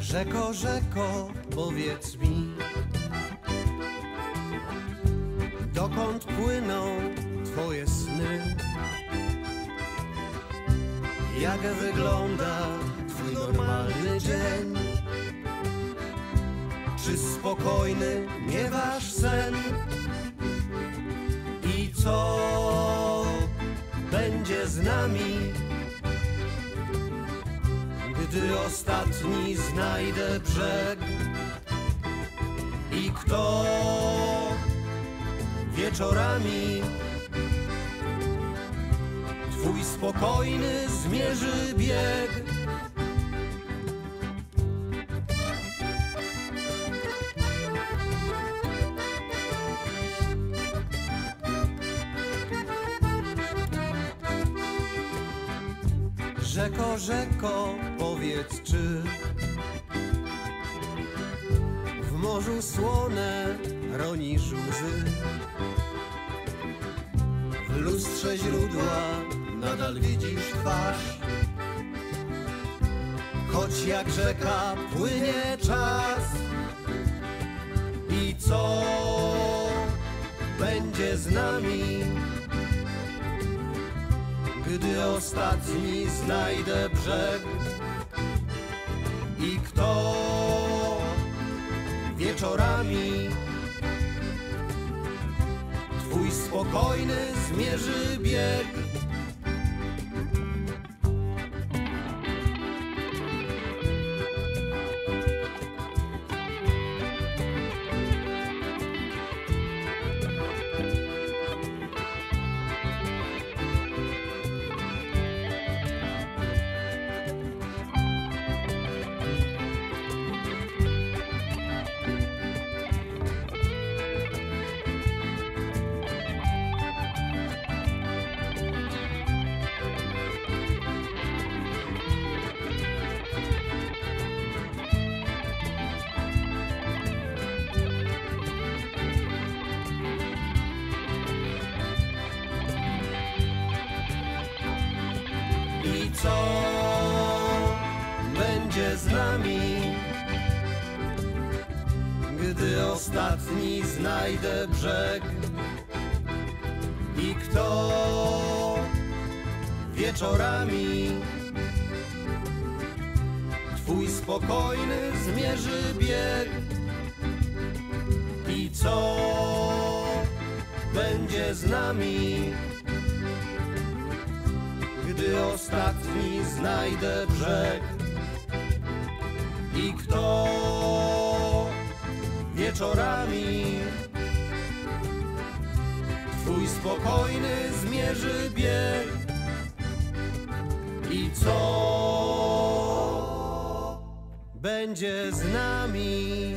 Rzeko, rzeko, powiedz mi Dokąd płyną twoje sny? Jak wygląda twój normalny dzień? Czy spokojny miewasz sen? I co będzie z nami? Gdy ostatni znajdę brzeg I kto wieczorami Twój spokojny zmierzy bieg. Rzeko, rzeko, powiedz czy W morzu słone ronisz łzy? W lustrze źródła nadal widzisz twarz Choć jak rzeka płynie czas I co będzie z nami? gdy ostatni znajdę brzeg i kto wieczorami twój spokojny zmierzy bieg. I co będzie z nami, gdy ostatni znajdę brzeg? I kto wieczorami twój spokojny zmierzy bieg? I co będzie z nami? Ostatni znajdę brzeg i kto wieczorami twój spokojny zmierzy bieg i co będzie z nami.